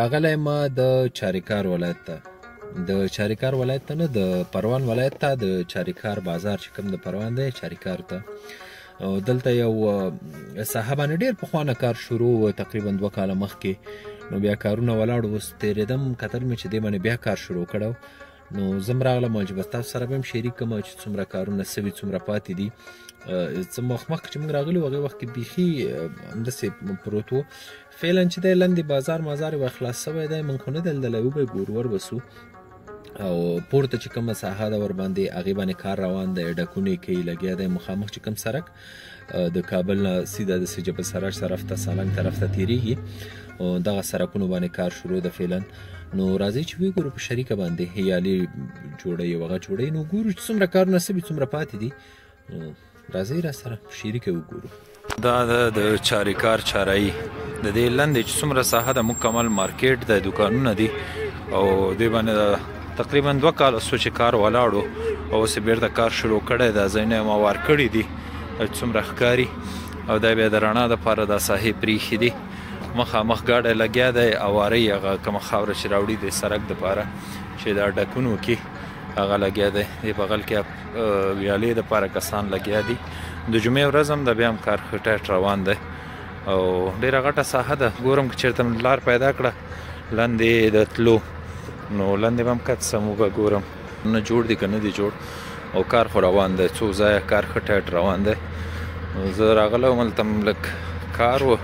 راغلی یم د چاریکار ولایت ته د چاریکار ولایت ته نه د پروان ولایت ته د چاریکار بازار چې کوم د پروان دی چاریکار ته او دلته یو صاحبانه ډیر په خوانه کار شروع و تقریبا دوه کاله مخکې نو بیا کارونه ولاړ اوس تیرېدم کتل مې چې دې باندې بیا کار شروع کړو نو زم راغلم چې بس تاسو سره به هم شریک کوم چې څومره کارونه سوي څومره پاتې دي څه مخ مخ چې موږ راغلي وغه وخت کې بيخي همداسې پروت وو فعلا چې دی لندې بازار مازار یې خلاص سوی دی موږ خو نه دی لیدلی وبه یې ګورو وربسو او پورته چې کومه ساحه ده ورباندې هغې باندې کار روان دی ډکونه یې کوي لګیا دی مخامخ چې کوم سرک د کابل نه سیده د سجبل سراج طرف ته سالنګ طرف ته تیریږي او دغه سرکونو باندې کار شروع ده فعلا نو راځي چې وی ګورو په شریکه باندې هیالي جوړي وغه جوړي نو ګورو چې څومره کار نسبي څومره پاتې دي راځئ را سره په شریکه وګورو دا د د چاریکار چارایي د دې لندې چې څومره ساحه د مکمل مارکیټ د دکانونه دي او دې باندې تقریبا دوه کال سوچ کار ولاړو او سه بیرته کار شروع کړی دا ځینې ما وار کړی دي څومره ښکاری او دا بیا د رڼا د پاره د ساحې پریخي دي مخامخ ګاډه لګیا دی اواره هغه کوم خاور چې راوړي د سرک د پاره چې دا ډکونو کې هغه لګیا دی په بغل کې ویالې د پاره کسان لګیا دي د جمعې ورځ هم د بیا هم کار خټه روان دی او ډیره غټه ساحه ده ګورم چې چیرته لار پیدا کړه لاندې د تلو نو لاندې هم کت سمو به ګورم نه جوړ دي کنه دي جوړ او کار خو روان دی څو ځای کار خټه روان دی زه راغلم ملتم لک کار و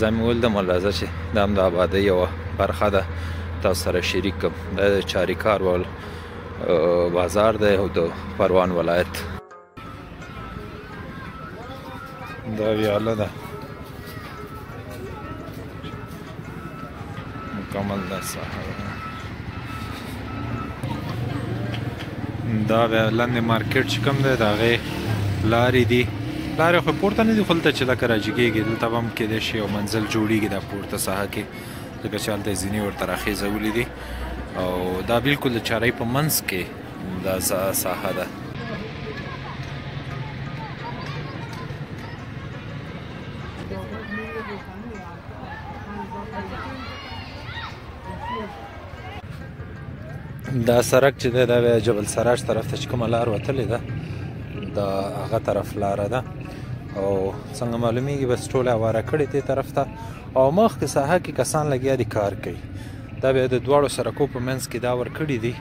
زم ول د ملازه چې د امدابادي یو برخه ده تاسو سره شریک کوم د چاري کار ول بازار دی او د پروان ولایت دا ویاله ده مکمل دا ساحه دا لاندې مارکیټ چې کوم دی د هغې لارې دي لارې خو پورته نه دي خو دلته چې لکه راجګېږي دلته به هم کېدای شي یو منزل جوړېږي دا پورته ساحه کې ځکه چې هلته ځینې ورته راخیزه ولیدي او دا بالکل د چارۍ په منځ کې دا ساحه ده دا سرک چې دی دا بیا جبل سراج طرف ته چې کومه لار وتلې ده د هغه طرف لاره ده او څنګه معلومیږي بس ټوله اواره کړې دې طرف ته او مخ کې ساحه کې کسان لګیا دي کار کوي دا به د دواړو سرکو په منځ کې دا ور کړی دي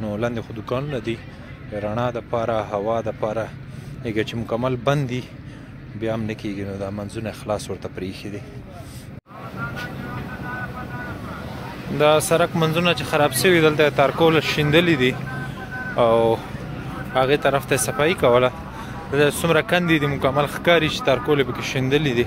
نو لاندې خو دکانونه دي رڼا د پاره هوا د پاره اګه چې مکمل بند دي بیا هم نکیږي نو دا منځونه خلاص ورته پریخي دي دا سرک منځونه چې خراب شوی دلته تارکول شیندلې دي او هغه طرف ته صفائی کوله د سمره کندې دي مکمل خکاری چې تارکول به کې شیندلې دي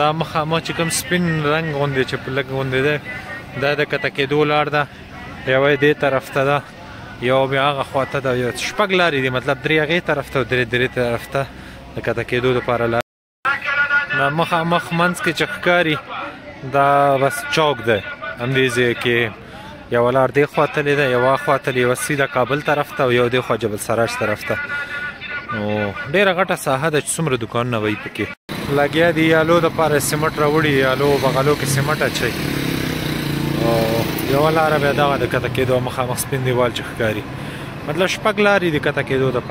دا مخامخ چې کوم سپین رنګ غوندې چې په لږ غوندې دی دا د کته کېدو لار ده یوه یې دې طرف ته ده یو بیا هغه خوا ته ده شپږ لارې دي مطلب درې هغې طرف ته او درې درې طرف ته د کته کېدو دپاره لار دا مخامخ منځ کې چې ښکاري دا بس چوک دی همدې ځای کې یوه لار دې خوا تللې ده یوه خوا تللې یوه سیده کابل طرف ته او یو دې خوا جبل سراج طرف ته نو ډېره غټه ساحه ده چې څومره دوکانونه وایي پکې لګیا دي یالو دپاره سیمټ راوړي یالو بغلو کې سیمټ اچوي او یوه لاره بیا دغه د کته کېدو مخامخ سپین دیوال چې ښکاري مطلب شپږ لارې د کته کېدو دپاره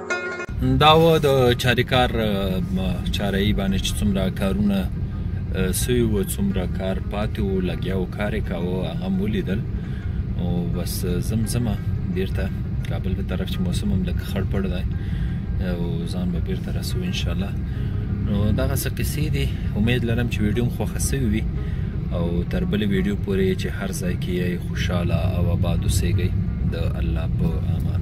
دا و د چاریکار چارایي باندې چې څومره کارونه سوي و څومره کار پاتې و لګیا و کار یې کاوه هغه مو لیدل او بس زم زمه بیرته کابل په طرف چې موسم هم لږ خړ پړ دی او ځان به بیرته رسو ان شاء الله نو دغه څه قصې دي امید لرم چې ویډیو مو خوښه سوي وي او تر بلې ویډیو پورې چې هر ځای کې یې خوشاله او آباد اوسېږئ د الله په امان